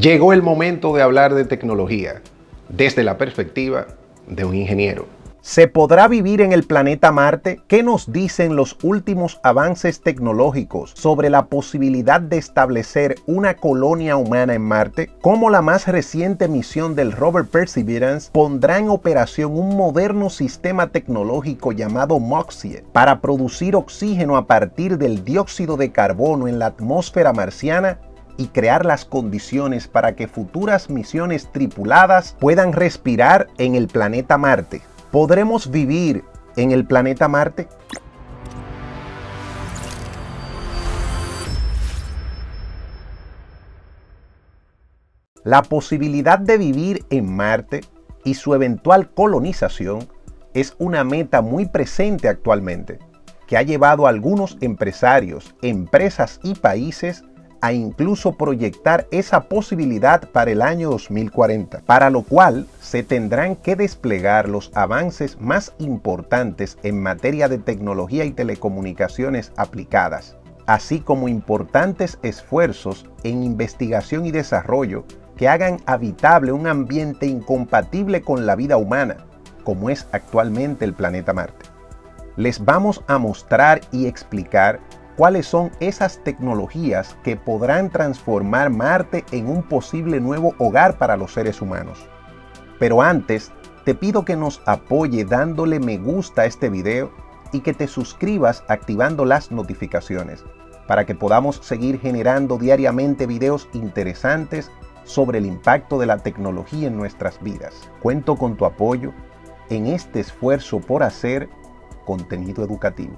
Llegó el momento de hablar de tecnología desde la perspectiva de un ingeniero. ¿Se podrá vivir en el planeta Marte? ¿Qué nos dicen los últimos avances tecnológicos sobre la posibilidad de establecer una colonia humana en Marte? ¿Cómo la más reciente misión del rover Perseverance pondrá en operación un moderno sistema tecnológico llamado MOXIE para producir oxígeno a partir del dióxido de carbono en la atmósfera marciana? Y crear las condiciones para que futuras misiones tripuladas puedan respirar en el planeta Marte. ¿Podremos vivir en el planeta Marte? La posibilidad de vivir en Marte y su eventual colonización es una meta muy presente actualmente, que ha llevado a algunos empresarios, empresas y países a incluso proyectar esa posibilidad para el año 2040, para lo cual se tendrán que desplegar los avances más importantes en materia de tecnología y telecomunicaciones aplicadas, así como importantes esfuerzos en investigación y desarrollo que hagan habitable un ambiente incompatible con la vida humana, como es actualmente el planeta Marte. Les vamos a mostrar y explicar cuáles son esas tecnologías que podrán transformar Marte en un posible nuevo hogar para los seres humanos. Pero antes, te pido que nos apoye dándole me gusta a este video y que te suscribas activando las notificaciones para que podamos seguir generando diariamente videos interesantes sobre el impacto de la tecnología en nuestras vidas. Cuento con tu apoyo en este esfuerzo por hacer contenido educativo.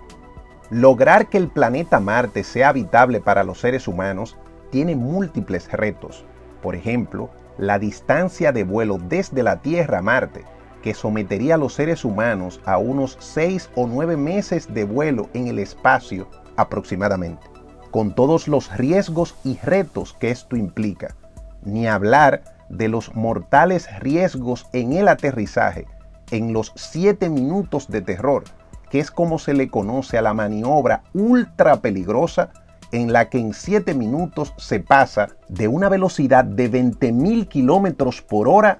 Lograr que el planeta Marte sea habitable para los seres humanos tiene múltiples retos. Por ejemplo, la distancia de vuelo desde la Tierra a Marte, que sometería a los seres humanos a unos 6 o 9 meses de vuelo en el espacio aproximadamente, con todos los riesgos y retos que esto implica, ni hablar de los mortales riesgos en el aterrizaje, en los 7 minutos de terror que es como se le conoce a la maniobra ultra peligrosa en la que en 7 minutos se pasa de una velocidad de 20.000 kilómetros por hora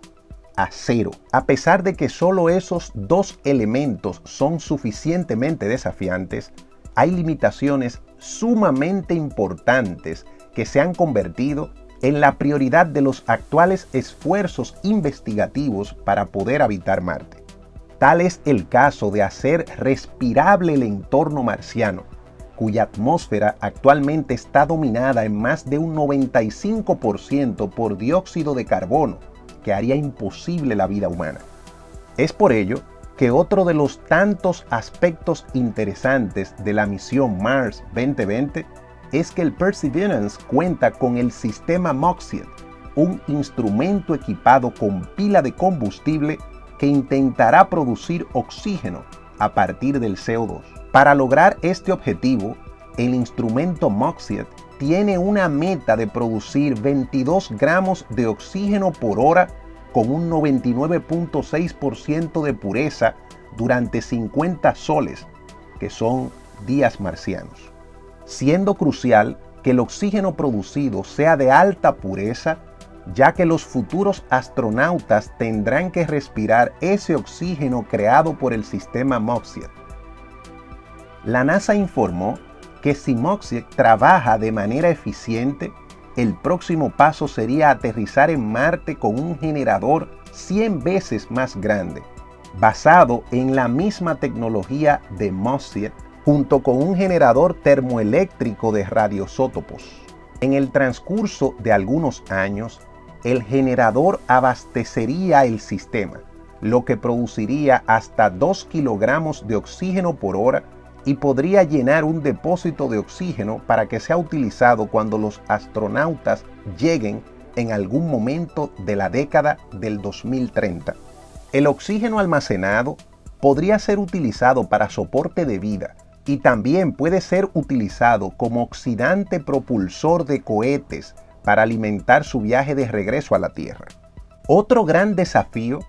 a cero. A pesar de que solo esos dos elementos son suficientemente desafiantes, hay limitaciones sumamente importantes que se han convertido en la prioridad de los actuales esfuerzos investigativos para poder habitar Marte. Tal es el caso de hacer respirable el entorno marciano, cuya atmósfera actualmente está dominada en más de un 95% por dióxido de carbono, que haría imposible la vida humana. Es por ello que otro de los tantos aspectos interesantes de la misión Mars 2020 es que el Perseverance cuenta con el sistema MOXIE, un instrumento equipado con pila de combustible que intentará producir oxígeno a partir del CO2. Para lograr este objetivo, el instrumento MOXIET tiene una meta de producir 22 gramos de oxígeno por hora con un 99.6% de pureza durante 50 soles, que son días marcianos. Siendo crucial que el oxígeno producido sea de alta pureza ya que los futuros astronautas tendrán que respirar ese oxígeno creado por el sistema MOXIE. La NASA informó que si MOXIE trabaja de manera eficiente, el próximo paso sería aterrizar en Marte con un generador 100 veces más grande, basado en la misma tecnología de MOXIE, junto con un generador termoeléctrico de radiosótopos. En el transcurso de algunos años, el generador abastecería el sistema, lo que produciría hasta 2 kilogramos de oxígeno por hora y podría llenar un depósito de oxígeno para que sea utilizado cuando los astronautas lleguen en algún momento de la década del 2030. El oxígeno almacenado podría ser utilizado para soporte de vida y también puede ser utilizado como oxidante propulsor de cohetes para alimentar su viaje de regreso a la Tierra. Otro gran desafío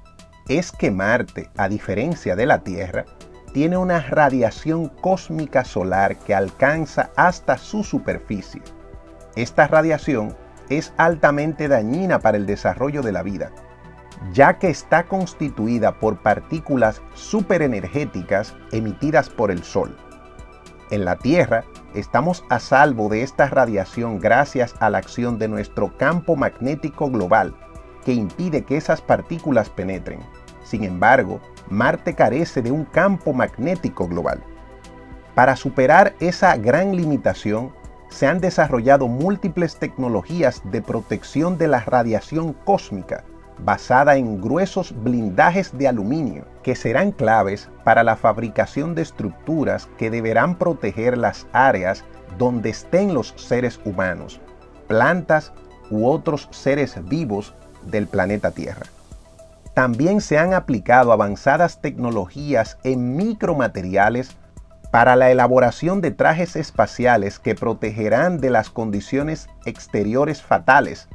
es que Marte, a diferencia de la Tierra, tiene una radiación cósmica solar que alcanza hasta su superficie. Esta radiación es altamente dañina para el desarrollo de la vida, ya que está constituida por partículas superenergéticas emitidas por el Sol. En la Tierra estamos a salvo de esta radiación gracias a la acción de nuestro campo magnético global, que impide que esas partículas penetren. Sin embargo, Marte carece de un campo magnético global. Para superar esa gran limitación, se han desarrollado múltiples tecnologías de protección de la radiación cósmica basada en gruesos blindajes de aluminio que serán claves para la fabricación de estructuras que deberán proteger las áreas donde estén los seres humanos, plantas u otros seres vivos del planeta Tierra. También se han aplicado avanzadas tecnologías en micromateriales para la elaboración de trajes espaciales que protegerán de las condiciones exteriores fatales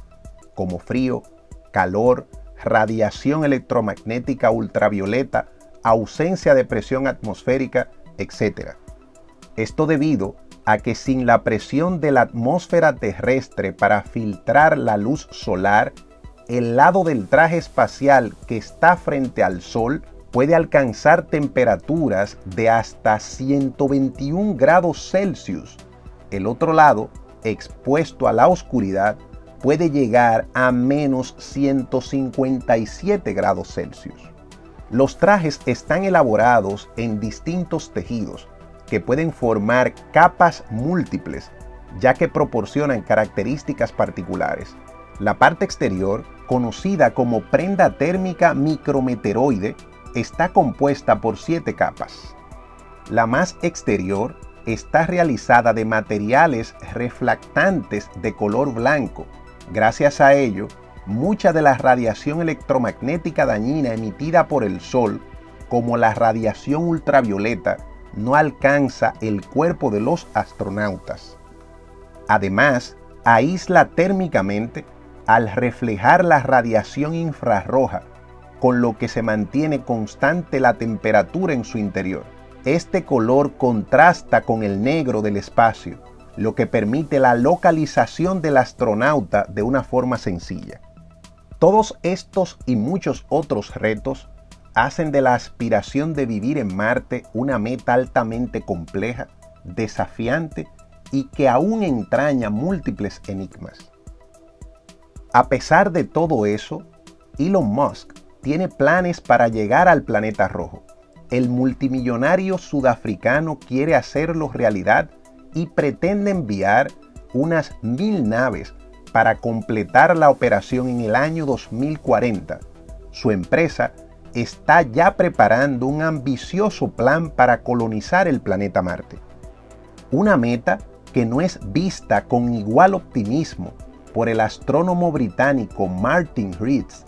como frío, calor, radiación electromagnética ultravioleta, ausencia de presión atmosférica, etc. Esto debido a que sin la presión de la atmósfera terrestre para filtrar la luz solar, el lado del traje espacial que está frente al Sol puede alcanzar temperaturas de hasta 121 grados Celsius. El otro lado, expuesto a la oscuridad, puede llegar a menos 157 grados Celsius. Los trajes están elaborados en distintos tejidos que pueden formar capas múltiples ya que proporcionan características particulares. La parte exterior, conocida como prenda térmica micrometeroide, está compuesta por siete capas. La más exterior está realizada de materiales reflectantes de color blanco Gracias a ello, mucha de la radiación electromagnética dañina emitida por el Sol, como la radiación ultravioleta, no alcanza el cuerpo de los astronautas. Además, aísla térmicamente al reflejar la radiación infrarroja, con lo que se mantiene constante la temperatura en su interior. Este color contrasta con el negro del espacio, lo que permite la localización del astronauta de una forma sencilla. Todos estos y muchos otros retos hacen de la aspiración de vivir en Marte una meta altamente compleja, desafiante y que aún entraña múltiples enigmas. A pesar de todo eso, Elon Musk tiene planes para llegar al planeta rojo. El multimillonario sudafricano quiere hacerlo realidad y pretende enviar unas mil naves para completar la operación en el año 2040. Su empresa está ya preparando un ambicioso plan para colonizar el planeta Marte. Una meta que no es vista con igual optimismo por el astrónomo británico Martin Rees,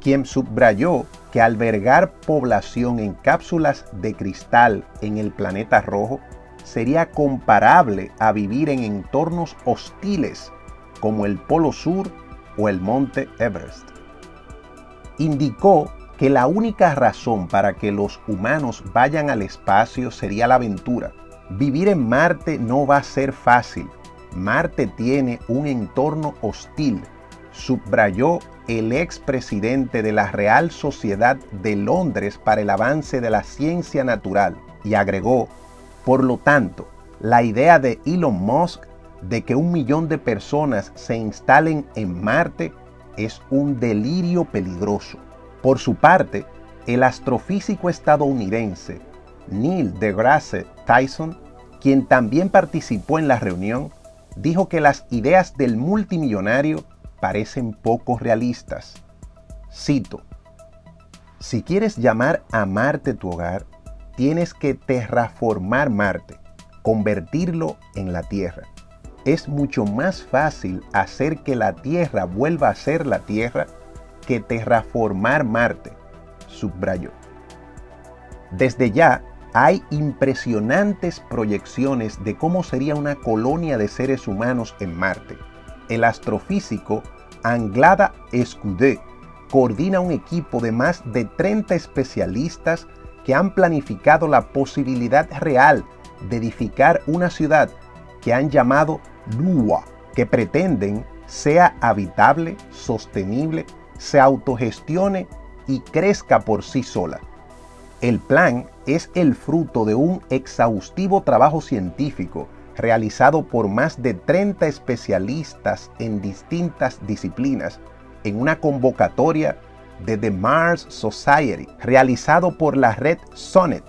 quien subrayó que albergar población en cápsulas de cristal en el planeta rojo sería comparable a vivir en entornos hostiles como el Polo Sur o el Monte Everest. Indicó que la única razón para que los humanos vayan al espacio sería la aventura. Vivir en Marte no va a ser fácil. Marte tiene un entorno hostil, subrayó el expresidente de la Real Sociedad de Londres para el avance de la ciencia natural y agregó por lo tanto, la idea de Elon Musk de que un millón de personas se instalen en Marte es un delirio peligroso. Por su parte, el astrofísico estadounidense Neil deGrasse Tyson, quien también participó en la reunión, dijo que las ideas del multimillonario parecen poco realistas. Cito, si quieres llamar a Marte tu hogar, tienes que terraformar Marte, convertirlo en la Tierra. Es mucho más fácil hacer que la Tierra vuelva a ser la Tierra que terraformar Marte, subrayó. Desde ya hay impresionantes proyecciones de cómo sería una colonia de seres humanos en Marte. El astrofísico Anglada Escudé coordina un equipo de más de 30 especialistas que han planificado la posibilidad real de edificar una ciudad que han llamado Lua, que pretenden sea habitable, sostenible, se autogestione y crezca por sí sola. El plan es el fruto de un exhaustivo trabajo científico realizado por más de 30 especialistas en distintas disciplinas en una convocatoria de The Mars Society, realizado por la red Sonnet,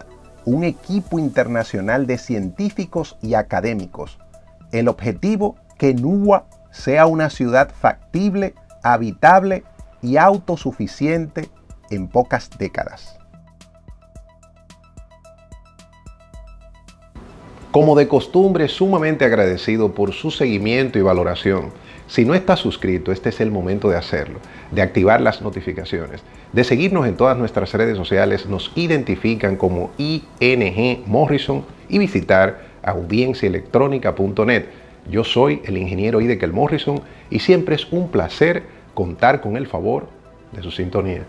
un equipo internacional de científicos y académicos. El objetivo, que NUA sea una ciudad factible, habitable y autosuficiente en pocas décadas. Como de costumbre, sumamente agradecido por su seguimiento y valoración. Si no estás suscrito, este es el momento de hacerlo, de activar las notificaciones, de seguirnos en todas nuestras redes sociales, nos identifican como ING Morrison y visitar audienciaelectrónica.net. Yo soy el ingeniero Idekel Morrison y siempre es un placer contar con el favor de su sintonía.